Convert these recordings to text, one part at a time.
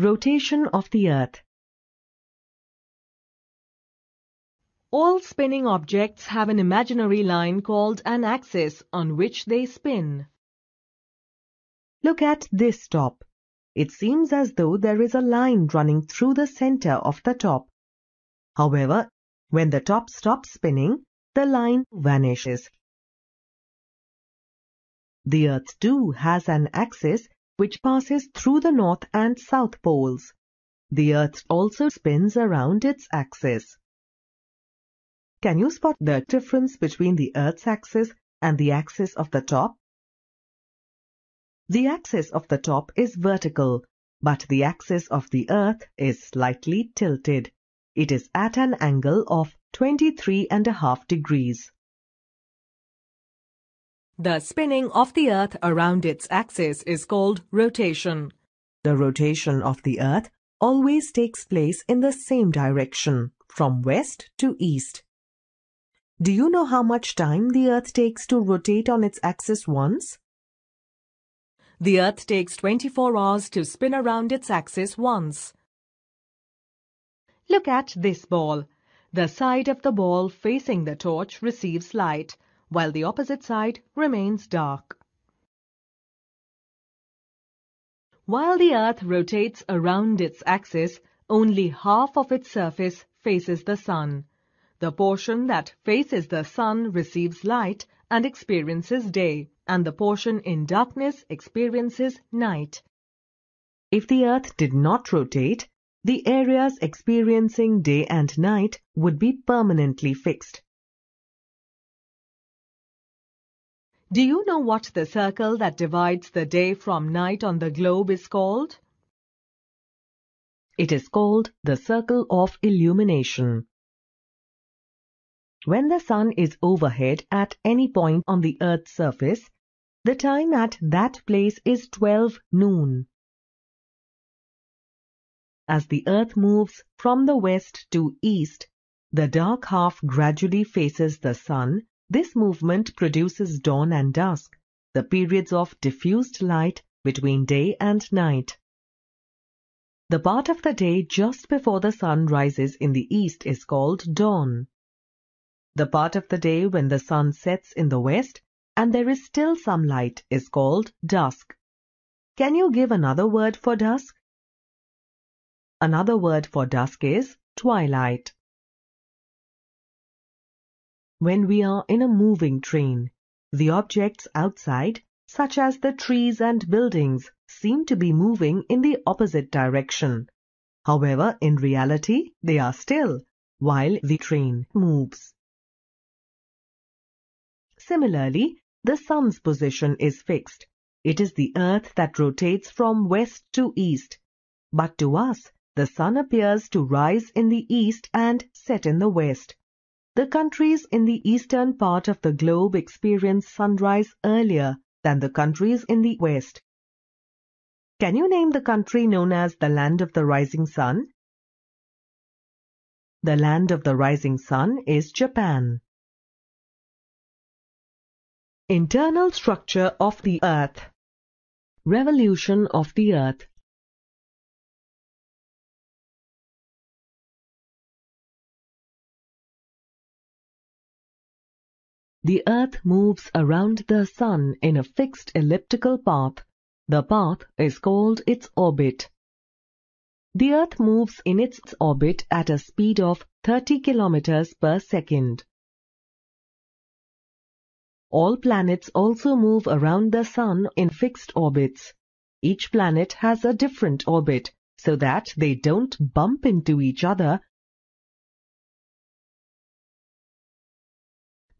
Rotation of the Earth All spinning objects have an imaginary line called an axis on which they spin. Look at this top. It seems as though there is a line running through the center of the top. However, when the top stops spinning, the line vanishes. The Earth too has an axis which passes through the north and south poles. The Earth also spins around its axis. Can you spot the difference between the Earth's axis and the axis of the top? The axis of the top is vertical, but the axis of the Earth is slightly tilted. It is at an angle of 23 and a half degrees. The spinning of the Earth around its axis is called rotation. The rotation of the Earth always takes place in the same direction, from west to east. Do you know how much time the Earth takes to rotate on its axis once? The Earth takes 24 hours to spin around its axis once. Look at this ball. The side of the ball facing the torch receives light, while the opposite side remains dark. While the Earth rotates around its axis, only half of its surface faces the Sun. The portion that faces the sun receives light and experiences day, and the portion in darkness experiences night. If the earth did not rotate, the areas experiencing day and night would be permanently fixed. Do you know what the circle that divides the day from night on the globe is called? It is called the circle of illumination. When the sun is overhead at any point on the earth's surface, the time at that place is 12 noon. As the earth moves from the west to east, the dark half gradually faces the sun. This movement produces dawn and dusk, the periods of diffused light between day and night. The part of the day just before the sun rises in the east is called dawn the part of the day when the sun sets in the west and there is still some light is called dusk. Can you give another word for dusk? Another word for dusk is twilight. When we are in a moving train, the objects outside, such as the trees and buildings, seem to be moving in the opposite direction. However, in reality, they are still, while the train moves. Similarly, the sun's position is fixed. It is the earth that rotates from west to east. But to us, the sun appears to rise in the east and set in the west. The countries in the eastern part of the globe experience sunrise earlier than the countries in the west. Can you name the country known as the land of the rising sun? The land of the rising sun is Japan. Internal structure of the Earth Revolution of the Earth The Earth moves around the Sun in a fixed elliptical path. The path is called its orbit. The Earth moves in its orbit at a speed of 30 kilometers per second. All planets also move around the Sun in fixed orbits. Each planet has a different orbit so that they don't bump into each other.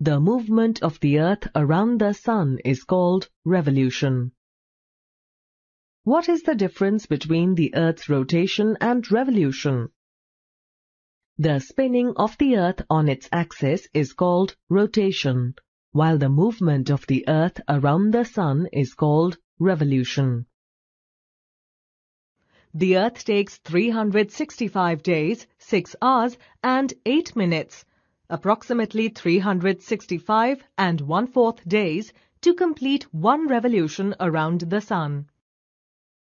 The movement of the Earth around the Sun is called revolution. What is the difference between the Earth's rotation and revolution? The spinning of the Earth on its axis is called rotation while the movement of the earth around the sun is called revolution. The earth takes 365 days, 6 hours and 8 minutes, approximately 365 and one-fourth days to complete one revolution around the sun.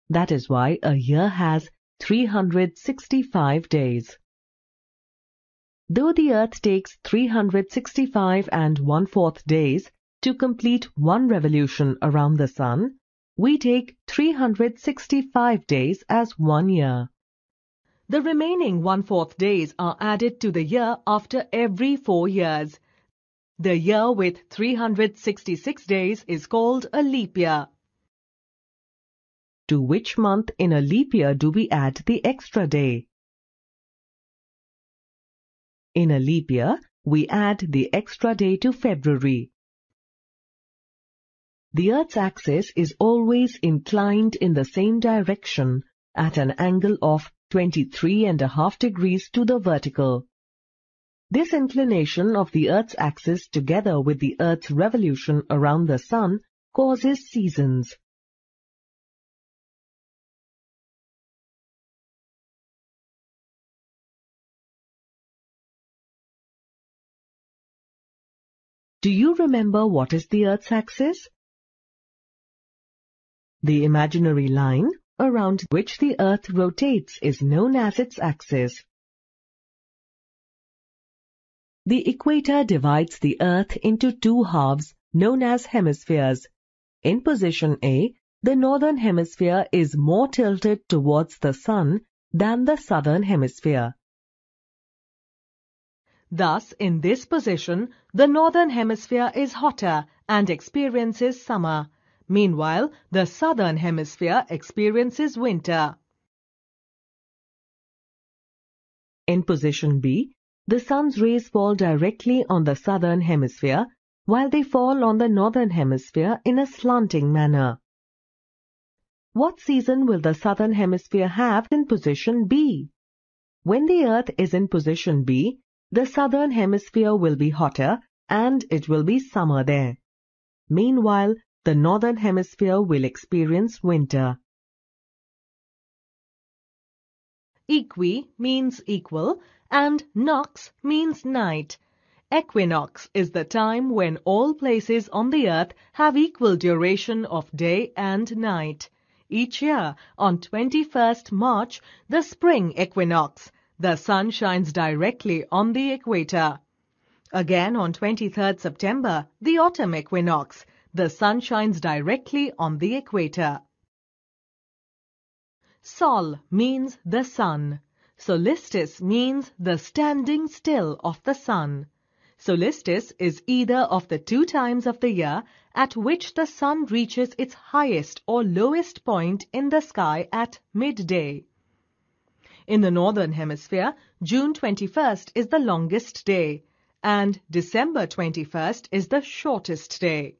That is why a year has 365 days. Though the Earth takes 365 and one-fourth days to complete one revolution around the Sun, we take 365 days as one year. The remaining one-fourth days are added to the year after every four years. The year with 366 days is called a leap year. To which month in a leap year do we add the extra day? In a leap year, we add the extra day to February. The Earth's axis is always inclined in the same direction at an angle of 23 and a half degrees to the vertical. This inclination of the Earth's axis together with the Earth's revolution around the Sun causes seasons. Do you remember what is the Earth's axis? The imaginary line around which the Earth rotates is known as its axis. The equator divides the Earth into two halves known as hemispheres. In position A, the northern hemisphere is more tilted towards the Sun than the southern hemisphere. Thus, in this position, the northern hemisphere is hotter and experiences summer, Meanwhile, the southern hemisphere experiences winter. In position B, the sun's rays fall directly on the southern hemisphere while they fall on the northern hemisphere in a slanting manner. What season will the southern hemisphere have in position B? When the earth is in position B, the southern hemisphere will be hotter and it will be summer there. Meanwhile, the northern hemisphere will experience winter. Equi means equal and nox means night. Equinox is the time when all places on the earth have equal duration of day and night. Each year, on 21st March, the spring equinox, the sun shines directly on the equator. Again on 23rd September, the autumn equinox, the sun shines directly on the equator. Sol means the sun. Solstice means the standing still of the sun. Solstice is either of the two times of the year at which the sun reaches its highest or lowest point in the sky at midday. In the northern hemisphere, June 21st is the longest day and December 21st is the shortest day.